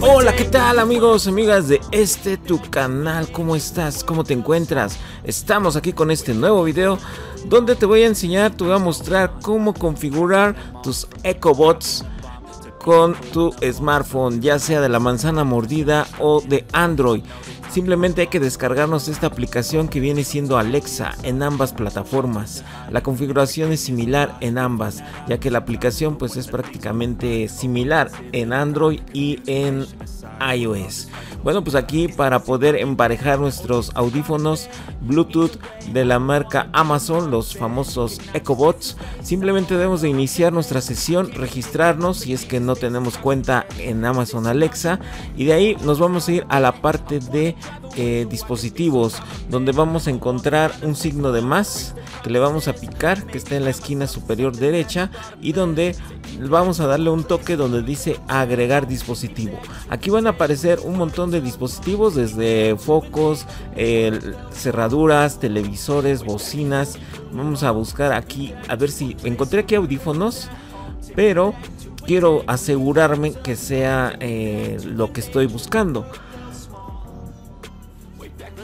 Hola, ¿qué tal amigos, amigas de este tu canal? ¿Cómo estás? ¿Cómo te encuentras? Estamos aquí con este nuevo video donde te voy a enseñar, te voy a mostrar cómo configurar tus EcoBots con tu smartphone, ya sea de la manzana mordida o de Android. Simplemente hay que descargarnos esta aplicación que viene siendo Alexa en ambas plataformas. La configuración es similar en ambas, ya que la aplicación pues es prácticamente similar en Android y en iOS. Bueno, pues aquí para poder emparejar nuestros audífonos Bluetooth de la marca Amazon, los famosos EcoBots, simplemente debemos de iniciar nuestra sesión, registrarnos si es que no tenemos cuenta en Amazon Alexa y de ahí nos vamos a ir a la parte de eh, dispositivos donde vamos a encontrar un signo de más que le vamos a picar que está en la esquina superior derecha y donde vamos a darle un toque donde dice agregar dispositivo. Aquí van a aparecer un montón de dispositivos desde focos cerraduras televisores bocinas. Vamos a buscar aquí a ver si encontré aquí audífonos pero quiero asegurarme que sea eh, lo que estoy buscando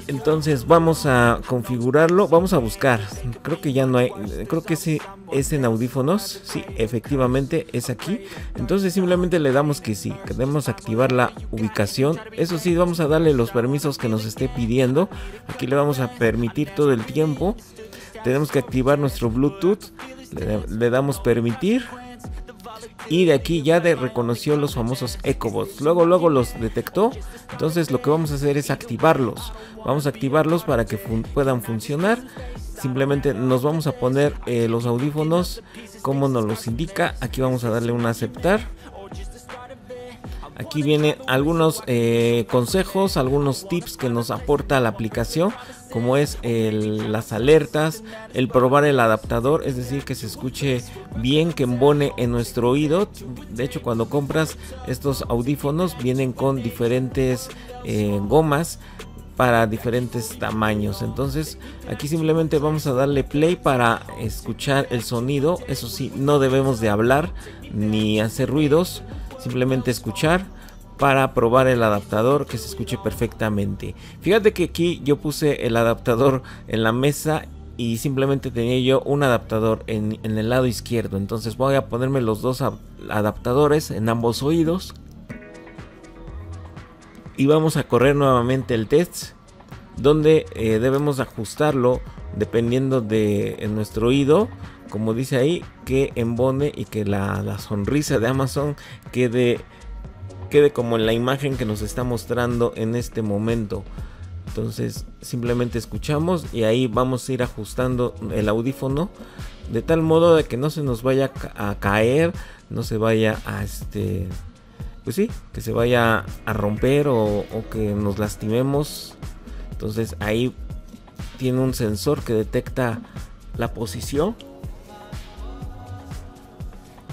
entonces vamos a configurarlo, vamos a buscar. Creo que ya no hay, creo que ese es en audífonos. Sí, efectivamente es aquí. Entonces simplemente le damos que sí, queremos activar la ubicación. Eso sí, vamos a darle los permisos que nos esté pidiendo. Aquí le vamos a permitir todo el tiempo. Tenemos que activar nuestro Bluetooth. Le, le damos permitir y de aquí ya de reconoció los famosos EcoBots. Luego, luego los detectó. Entonces lo que vamos a hacer es activarlos. Vamos a activarlos para que puedan funcionar. Simplemente nos vamos a poner eh, los audífonos como nos los indica. Aquí vamos a darle un aceptar. Aquí vienen algunos eh, consejos, algunos tips que nos aporta la aplicación, como es las alertas, el probar el adaptador, es decir, que se escuche bien, que embone en nuestro oído. De hecho, cuando compras estos audífonos vienen con diferentes eh, gomas para diferentes tamaños. Entonces aquí simplemente vamos a darle play para escuchar el sonido. Eso sí, no debemos de hablar ni hacer ruidos. Simplemente escuchar para probar el adaptador que se escuche perfectamente. Fíjate que aquí yo puse el adaptador en la mesa y simplemente tenía yo un adaptador en, en el lado izquierdo. Entonces voy a ponerme los dos adaptadores en ambos oídos y vamos a correr nuevamente el test donde eh, debemos ajustarlo dependiendo de nuestro oído como dice ahí que embone y que la, la, sonrisa de Amazon quede quede como en la imagen que nos está mostrando en este momento entonces simplemente escuchamos y ahí vamos a ir ajustando el audífono de tal modo de que no se nos vaya a caer no se vaya a este pues sí, que se vaya a romper o, o, que nos lastimemos. Entonces ahí tiene un sensor que detecta la posición.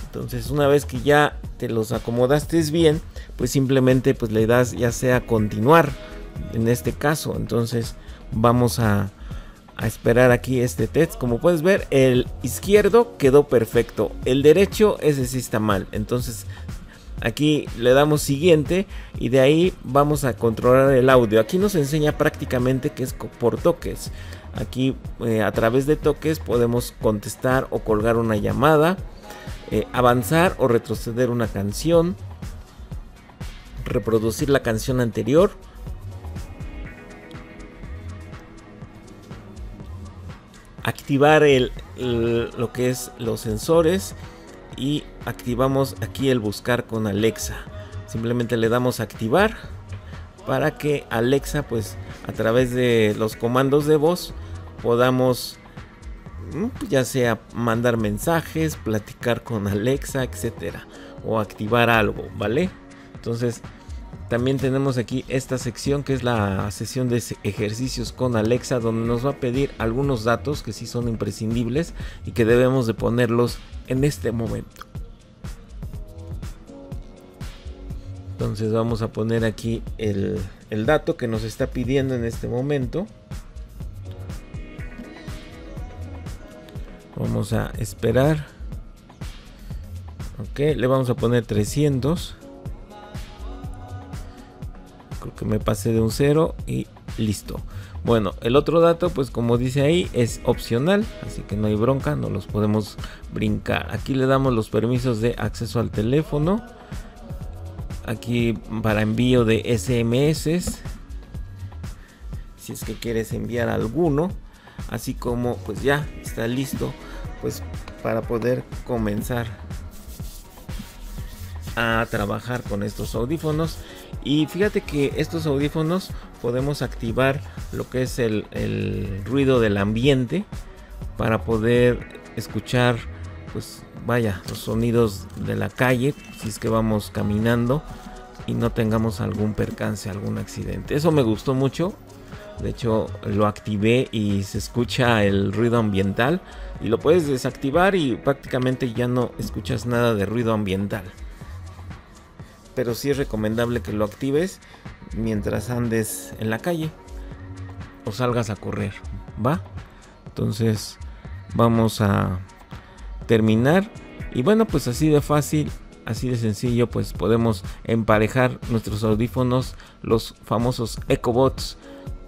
Entonces una vez que ya te los acomodaste bien, pues simplemente pues le das ya sea continuar en este caso. Entonces vamos a, a esperar aquí este test. Como puedes ver, el izquierdo quedó perfecto. El derecho ese sí está mal. Entonces Aquí le damos siguiente y de ahí vamos a controlar el audio. Aquí nos enseña prácticamente que es por toques. Aquí eh, a través de toques podemos contestar o colgar una llamada, eh, avanzar o retroceder una canción, reproducir la canción anterior. Activar el, lo que es los sensores y activamos aquí el buscar con Alexa. Simplemente le damos a activar para que Alexa pues a través de los comandos de voz podamos ya sea mandar mensajes, platicar con Alexa, etcétera o activar algo, ¿vale? Entonces También tenemos aquí esta sección que es la sesión de ejercicios con Alexa donde nos va a pedir algunos datos que sí son imprescindibles y que debemos de ponerlos en este momento. Entonces vamos a poner aquí el, el dato que nos está pidiendo en este momento. Vamos a esperar. Ok, le vamos a poner 300 me pasé de un 0 y listo. Bueno, el otro dato, pues como dice ahí, es opcional, así que no hay bronca, no los podemos brincar. Aquí le damos los permisos de acceso al teléfono. Aquí para envío de SMS. Si es que quieres enviar alguno. Así como pues ya está listo pues para poder comenzar a trabajar con estos audífonos y fíjate que estos audífonos podemos activar lo que es el, ruido del ambiente para poder escuchar pues vaya los sonidos de la calle si es que vamos caminando y no tengamos algún percance algún accidente. Eso me gustó mucho. De hecho lo activé y se escucha el ruido ambiental. Y lo puedes desactivar y prácticamente ya no escuchas nada de ruido ambiental pero sí es recomendable que lo actives mientras andes en la calle o salgas a correr, ¿va? Entonces vamos a terminar y bueno, pues así de fácil, así de sencillo, pues podemos emparejar nuestros audífonos, los famosos EcoBots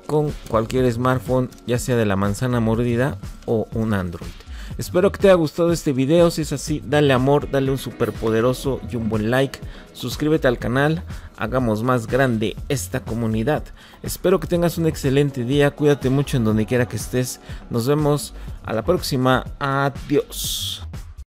con cualquier smartphone, ya sea de la manzana mordida o un Android. Espero que te haya gustado este video, si es así, dale amor, dale un super poderoso y un buen like, suscríbete al canal, hagamos más grande esta comunidad. Espero que tengas un excelente día, cuídate mucho en donde quiera que estés, nos vemos a la próxima, adiós.